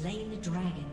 slain the dragon.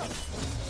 up!